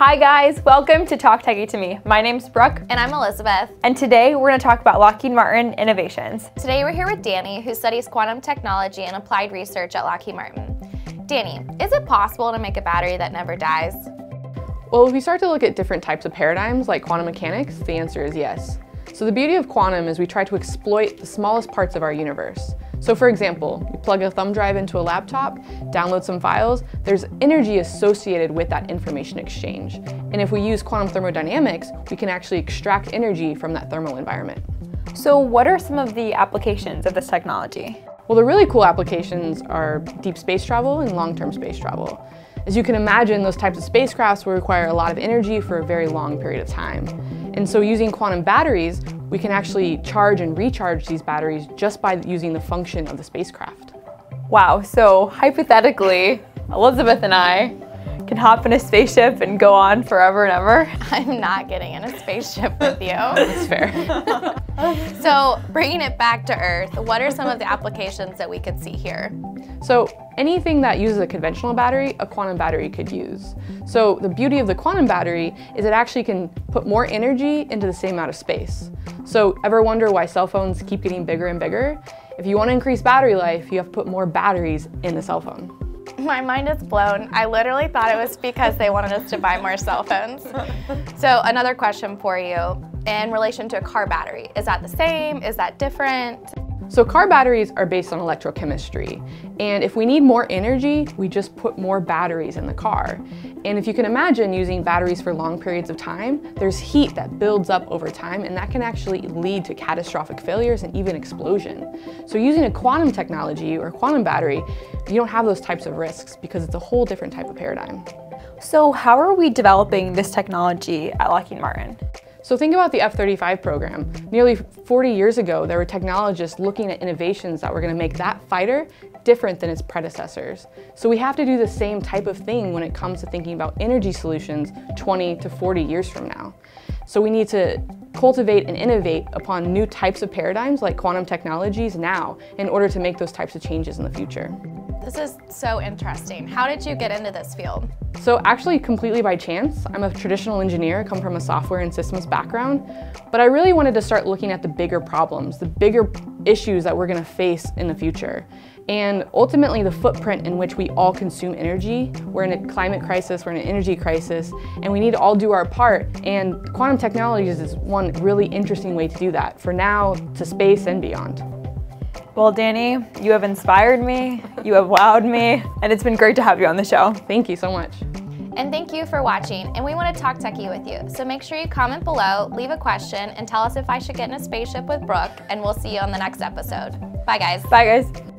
Hi guys, welcome to Talk Techy to Me. My name's Brooke. And I'm Elizabeth. And today we're going to talk about Lockheed Martin innovations. Today we're here with Dani, who studies quantum technology and applied research at Lockheed Martin. Dani, is it possible to make a battery that never dies? Well, if we start to look at different types of paradigms like quantum mechanics, the answer is yes. So the beauty of quantum is we try to exploit the smallest parts of our universe. So for example, you plug a thumb drive into a laptop, download some files, there's energy associated with that information exchange. And if we use quantum thermodynamics, we can actually extract energy from that thermal environment. So what are some of the applications of this technology? Well, the really cool applications are deep space travel and long-term space travel. As you can imagine, those types of spacecrafts will require a lot of energy for a very long period of time. And so using quantum batteries, we can actually charge and recharge these batteries just by using the function of the spacecraft. Wow, so hypothetically, Elizabeth and I can hop in a spaceship and go on forever and ever. I'm not getting in a spaceship with you. That's fair. so bringing it back to Earth, what are some of the applications that we could see here? So anything that uses a conventional battery, a quantum battery could use. So the beauty of the quantum battery is it actually can put more energy into the same amount of space. So ever wonder why cell phones keep getting bigger and bigger? If you want to increase battery life, you have to put more batteries in the cell phone. My mind is blown. I literally thought it was because they wanted us to buy more cell phones. So another question for you in relation to a car battery. Is that the same? Is that different? So car batteries are based on electrochemistry. And if we need more energy, we just put more batteries in the car. And if you can imagine using batteries for long periods of time, there's heat that builds up over time and that can actually lead to catastrophic failures and even explosion. So using a quantum technology or quantum battery, you don't have those types of risks because it's a whole different type of paradigm. So how are we developing this technology at Lockheed Martin? So think about the F-35 program. Nearly 40 years ago, there were technologists looking at innovations that were gonna make that fighter different than its predecessors. So we have to do the same type of thing when it comes to thinking about energy solutions 20 to 40 years from now. So we need to cultivate and innovate upon new types of paradigms like quantum technologies now in order to make those types of changes in the future. This is so interesting. How did you get into this field? So actually completely by chance. I'm a traditional engineer, come from a software and systems background, but I really wanted to start looking at the bigger problems, the bigger issues that we're gonna face in the future. And ultimately the footprint in which we all consume energy. We're in a climate crisis, we're in an energy crisis, and we need to all do our part. And quantum technologies is one really interesting way to do that, for now to space and beyond. Well, Dani, you have inspired me, you have wowed me, and it's been great to have you on the show. Thank you so much. And thank you for watching, and we want to talk techie with you. So make sure you comment below, leave a question, and tell us if I should get in a spaceship with Brooke, and we'll see you on the next episode. Bye, guys. Bye, guys.